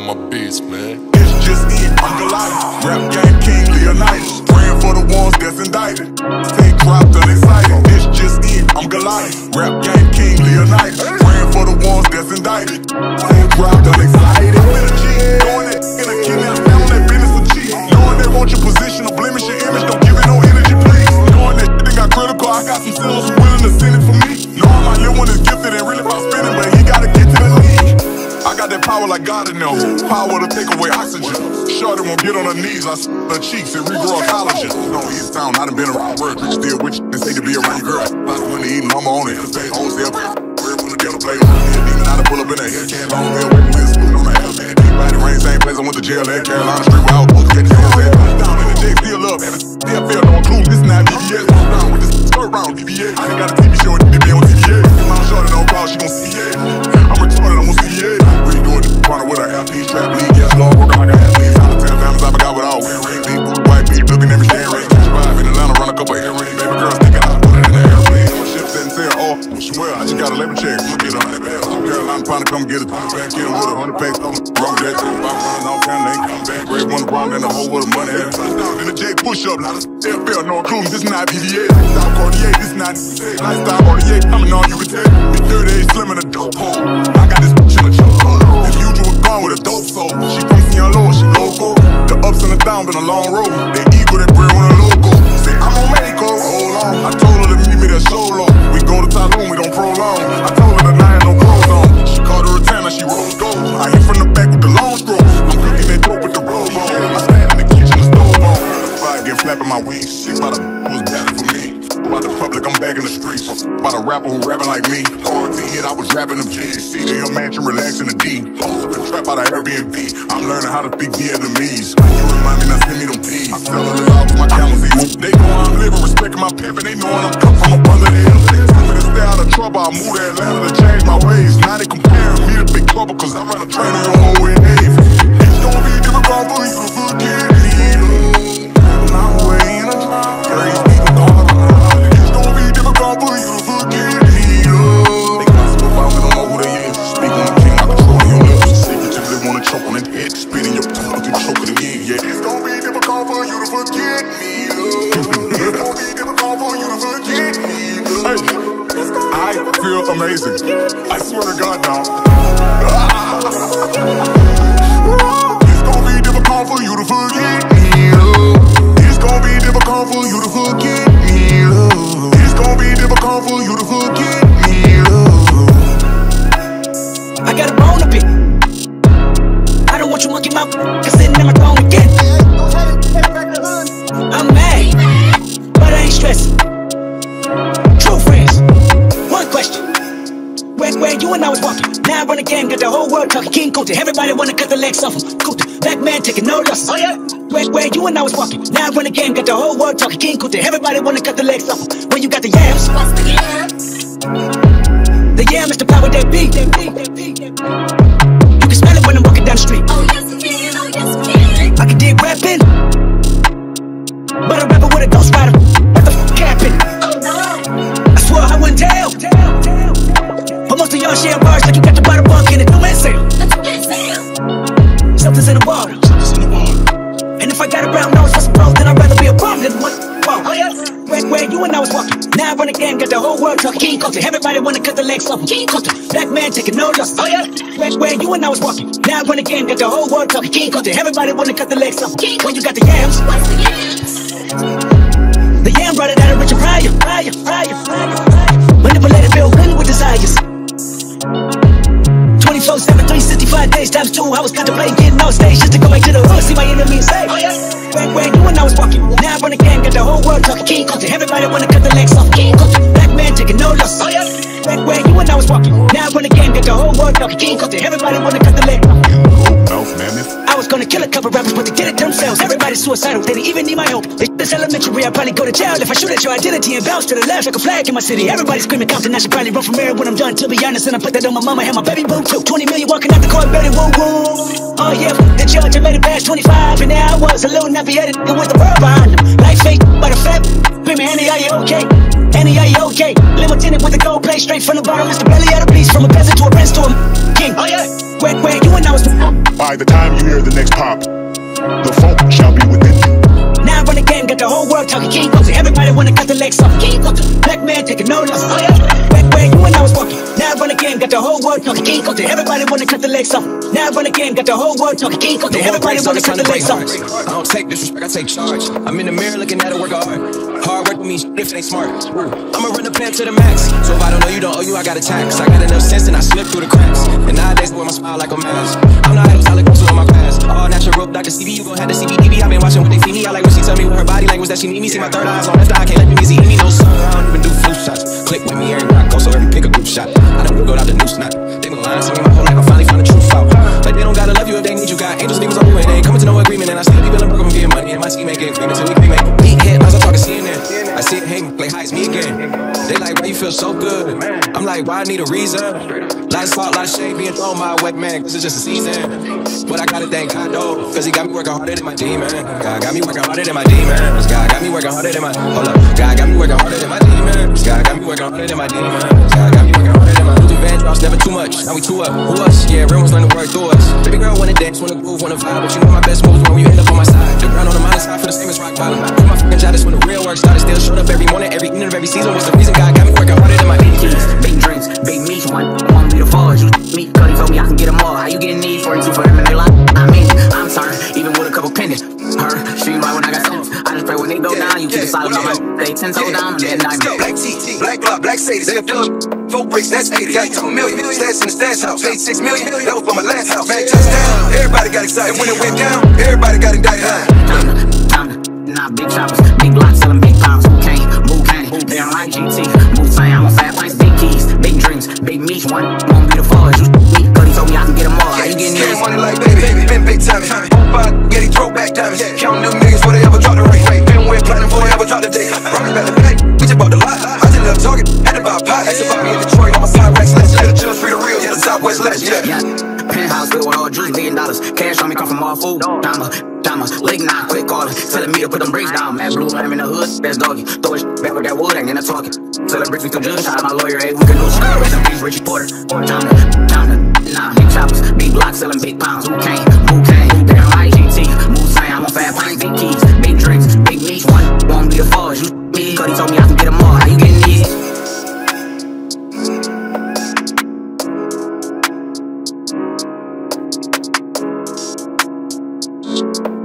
all my beats, man. It's just in, I'm Goliath. Rap game king, Leonidas. Get on her knees. I s- her cheeks and regrow her collagen. No East Town, I done been around world. Bitch, still with you and say to be around your girl. Lots of money eating, I'm on it. Interstate, wholesale, real from the ghetto play. Demon out to pull up in a Hellcat, long hair, with a spoon on the Hellcat. Big body rain, same place I went to jail at Carolina Street where I was supposed to get the hands at. Down Up. Not a no including this not BDA. Cartier, this not lifestyle Cartier. Coming on, you can tell. Big 38 slim in a dope hole. I got this bitch in a. If you was gone with a dope soul, she from Low, she local. The ups and the downs been a long road. They equal that bread when Shit by the was better for me. About the public, I'm back in the streets. About a rapper who rapping like me. Hard hit, I was rapping them G's. See the hill mansion, relaxing the D. Hoes up and trap out of Airbnb. I'm learning how to speak Vietnamese. You remind me, now send me them P's. I sell it out with my camels. They know I'm living, respecting my pimp, and they know I'm come from a brother hill. Tell me to stay out of trouble, I moved to Atlanta to change my ways. Now they comparing me to Big Trouble, cause I run a train on your amazing. I swear to God, now. You and I was walking. Now I run again, got the whole world talking. King Kunta, everybody wanna cut the legs off him. Kunta, black man taking no losses. Oh yeah. Where, where you and I was walking. Now I run again, got the whole world talking. King Kunta, everybody wanna cut the legs off him. When you got the yams. The yam is the power beat. That beat. You can smell it when I'm walking down the street. But most of y'all share bars like you got the bottle bunk in it. No man sale. that's what they say. Something's in the water. And if I got a brown nose for some bros, then I'd rather be a bum than one. Whoa. Oh, yeah. Where, where you and I was walking. Now I run again, got the whole world talking. King Kunta, everybody wanna cut the legs off. King Kunta, black man taking no losses. Oh yeah. Where, where you and I was walking. Now I run again, got the whole world talking. King Kunta, everybody wanna cut the legs off him. When you got the yams. What's the yams? The yam brought it out of Richard Pryor. Pryor, Pryor, Pryor, Pryor. But never let it build win with desires. 365 days times two. I was contemplating getting on stage just to go back to the hood, see my enemies say. Oh, yeah. Where, where you and I was walking. Now I run again, got the whole world talking. King Kunta, everybody wanna cut the legs off. King Kunta, black man suicidal, they didn't even need my help. This elementary, I'd probably go to jail if I shoot at your identity and bounce to the left like a flag in my city. Everybody screaming Compton, I should probably run from here when I'm done. To be honest, and I put that on my mama, had my baby boo too. 20 million walking out the court, better woo woo. Oh yeah, the judge I made it past 25, and now I was a little nappy headed with the world behind him. Life fake, but a fat. Screaming, Annie, are you okay? Annie, are you okay? Limo tenant with a gold plate straight from the bottom. Mr. Belly out of the beast, from a peasant to a prince to a king. Oh yeah. Where, where you and I was By the time you hear the next pop, the funk shall be within you. Now I run the game, got the whole world talking King Kunta. Everybody wanna cut the legs off. King Kunta. Black man taking no loss. Oh, yeah. Where, where you and I was walking. Now I run the game, got the whole world talking King Kunta. Everybody wanna cut the legs off. Now I run the game, got the whole world talking King Kunta. Everybody wanna cut the legs off. I don't take disrespect, I take charge. I'm in the mirror looking at it, work hard. Hard work with me, if it ain't smart. I'ma run the pen to the max. So if I don't know you, don't owe you, I got a tax. I got enough sense and I slip through the cracks. And nowadays, I wear my smile like a mask. I'm not idols, I look to on my past. All natural, Dr. CB, you gon' have the CBDB. I've been watching what they feed me. I like when she tell me with her body language that she need me. See my third eyes on left eye, I can't let me see me no sun. I don't even do flu shots. Click with me everywhere I go, so every pick a group shot. I don't go out the noose knot. They been lying to me my whole life, I finally found the truth out. Like they don't gotta love you if they need you. Got angels, demons on you, and they ain't coming to no agreement. And I still be feeling broke, I'm getting money, and my scheme ain't getting clean until we make feel so good? I'm like, why I need a reason? Salt, lot of shade being thrown my way, man, cause it's just a season. But I gotta thank God, though, cause he got me working harder than my demon. God got me working harder than my demons. God got me working harder than my, hold up. God got me working harder than my demons. God got me working harder than my demons. God got me working harder than my Luther Vandross, never too much. Now we two up. Who us? Yeah, real ones learn to work through us. Baby girl wanna dance, wanna groove, wanna vibe, but you know my best moves when you end up on my side. Ground on the minus side for the same as rock bottom. Put my fucking job, when the real work started. Still showed up every morning, every evening of every season. What's the reason God got me working harder than my keys, big drinks, big meats, one. Want me to fall, you me, cause he told me I can get them all. How you getting these 42 for them and they lie? I mean, I'm sorry, even with a couple pennies. Her, she right when I got sense. I just pray when they go down, you keep it solid on my they 10 toes down and then diamond. Black TT, black block, black Sadie, they feel Four bricks, that's 80. Got two million. Stats in the stash house. Paid six million. That was for my last house. Man, touchdown. Everybody got excited. When it went down, everybody got indicted. To, nah, big choppers, big blocks, selling big pounds. Can't move candy? They don't like GT. Move same, I'm on fat pints, big keys, big dreams, big meats. One won't be the fall. Yeah, the Southwest legend, yeah. Penthouse filled with all juice, million dollars. Cash on me come from all food. Diamonds, diamonds, late night, quick calling, telling me to put them bricks down. Mad blue, I'm in the hood, that's doggy. Throw it back with that wood, ain't gonna talking. Tell it bricks me to judge, shout out my lawyer, hey, we can lose. Rest in peace, Richie Porter. Time to, time to, nah, you